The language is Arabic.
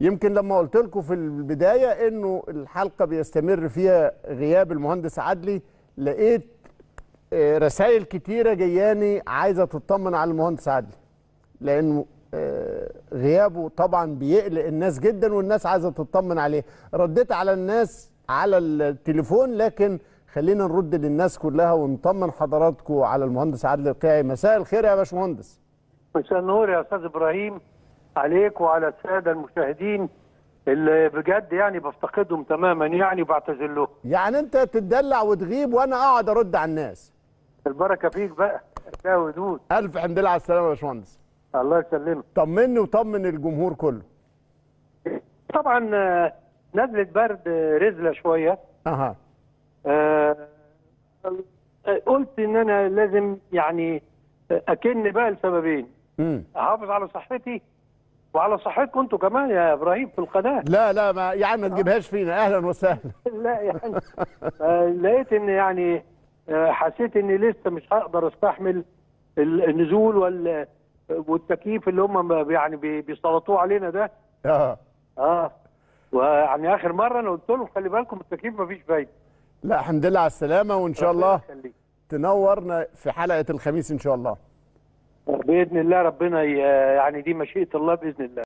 يمكن لما قلت لكم في البداية إنه الحلقة بيستمر فيها غياب المهندس عدلي لقيت آه، رسائل كتيرة جياني عايزة تطمن على المهندس عدلي لأنه آه، غيابه طبعا بيقلق الناس جدا والناس عايزة تطمن عليه. رديت على الناس على التليفون لكن خلينا نرد للناس كلها ونطمن حضراتكم على المهندس عادل القيعي مساء الخير يا باشمهندس. مساء النور يا أستاذ إبراهيم. عليك وعلى السادة المشاهدين اللي بجد يعني بفتقدهم تماما يعني وبعتذر لهم يعني انت تتدلع وتغيب وأنا اقعد ارد على الناس. البركة فيك بقى. يا ودود. ألف حمد لله على السلامة يا باشمهندس. الله يسلمك. طمني وطمن الجمهور كله. طبعا آه، نزله برد رزلة شوية. أها. آه، آه، قلت إن أنا لازم يعني أكن بقى لسببين. أحافظ على صحتي وعلى صحتكم أنتوا كمان يا إبراهيم في القناة. لا لا ما يعني ما تجيبهاش فينا. أهلا وسهلا. لا يعني آه، لقيت إن يعني آه، حسيت اني لسه مش هقدر أستحمل ال- النزول وال والتكييف اللي هم يعني بي- بيسلطوه علينا ده. آه. آه. ويعني آخر مرة أنا قلت لهم خلي بالكم التكييف مفيش فايدة. لا الحمد لله على السلامة وإن شاء الله. تنورنا في حلقة الخميس إن شاء الله. باذن الله ربنا يعني دي مشيئة الله باذن الله.